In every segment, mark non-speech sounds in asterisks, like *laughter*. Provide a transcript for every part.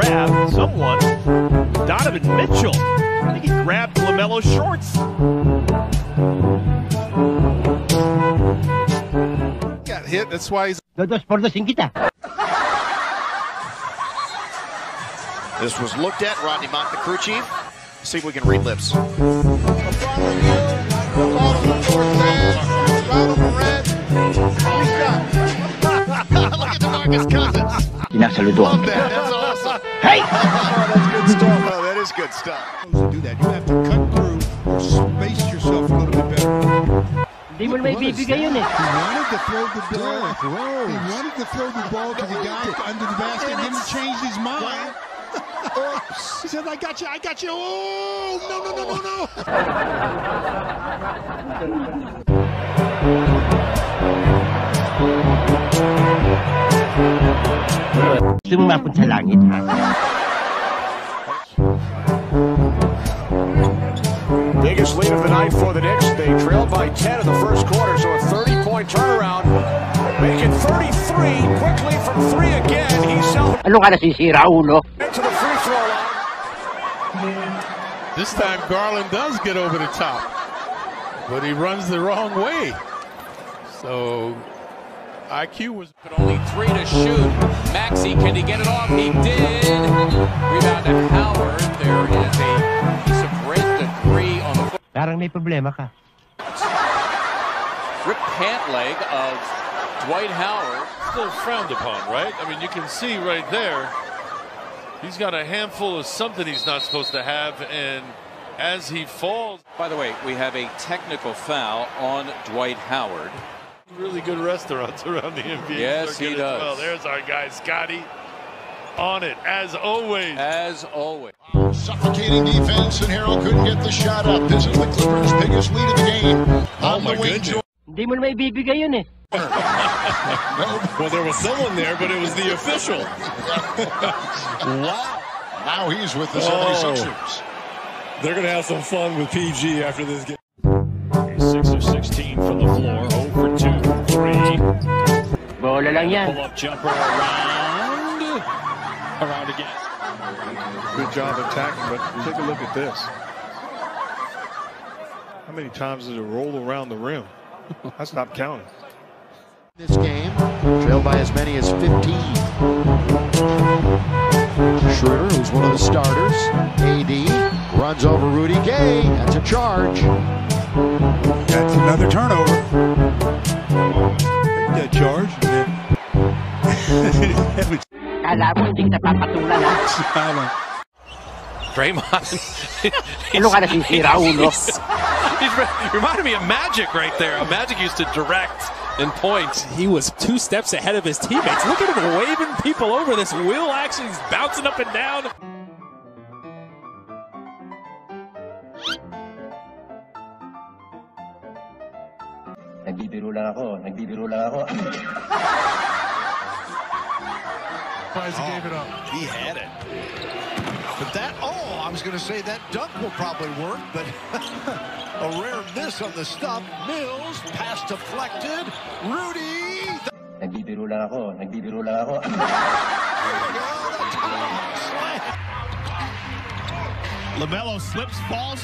court. Someone grabbed someone. Donovan Mitchell. I think he grabbed LaMelo's shorts. Got hit. That's why he's. Dos por dos sin quita. This was looked at. Rodney Mock, the crew chief. See if we can read lips. *laughs* Look at DeMarcus Cousins. Love that. That's awesome. Hey! Oh, that's good stuff. Oh, that is good stuff. To do that, you have to cut through or space yourself a little bit better. Di mo naman ibibigay yun eh. He wanted to throw the ball. He wanted to throw the ball to the guy under the basket, and then he changed his mind. He said, "I got you. I got you." Oh no no no no no! *laughs* Gusto sa langit, ha? Biggest lead of the night for the Knicks. They trailed by 10 in the first quarter, so a 30-point turnaround. Make it 33 quickly from three again. He's selling Ano ka nasisira, ulo? into the free throw line. This time Garland does get over the top, but he runs the wrong way. So IQ was But only three to shoot. Maxi, can he get it off? He did. Rebound to Howard. There is a piece of great debris on the foot. Parang may problema ka. Rip pant leg of Dwight Howard. still frowned upon, right? I mean, you can see right there, he's got a handful of something he's not supposed to have, and as he falls, By the way, we have a technical foul on Dwight Howard. Really good restaurants *laughs* around the NBA. Yes, he circuit as does. Well, there's our guy Scotty on it as always. As always. Suffocating defense, and Harold couldn't get the shot up. This is the Clippers' biggest lead of the game. Oh, On my the wing, goodness. Hindi mo naman ibibigay yun eh. *laughs* well. There was someone there, but it was the official. *laughs* wow. Now he's with the Oh. 76ers. They're gonna have some fun with PG after this game. 6 of 16 from the floor. Bola lang yan. Pull up jumper around. Around again. Good job attacking, but take a look at this. How many times did it roll around the rim? I stopped counting. This game, trailed by as many as 15. Schroeder, who's one of the starters. AD runs over Rudy Gay. That's a charge. That's another turnover. Then Kala mo hindi kita papatulan, ha? Draymond. *laughs* Ano ka nasisira, ulo? He's re- reminded me of Magic right there. Magic used to direct and point. He was two steps ahead of his teammates. Look at him waving people over. This wheel action, he's bouncing up and down. Nagbibiro lang ako, nagbibiro lang ako. *laughs* gave it up. He had it. But that, oh, I was going to say that dunk will probably work, but *laughs* a rare miss on the stop. Mills, pass deflected. Rudy. Nagbibiro ako, nagbibiro ako. LaMelo slips, falls.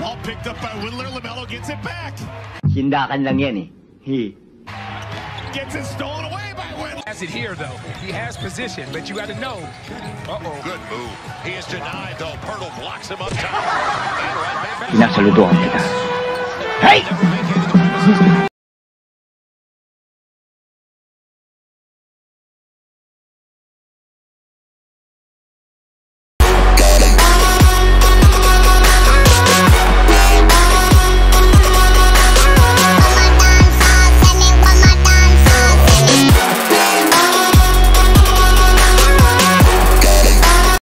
Ball picked up by Whittler. LaMelo gets it back. Sindakan lang yan eh. He. Gets it stolen away by Whittler. Has it here though. He has position, but you got to know. Uh-oh. Good move. He is denied, though. Poeltl blocks him up top. And right back. Sinasaluduhan kita. Hey!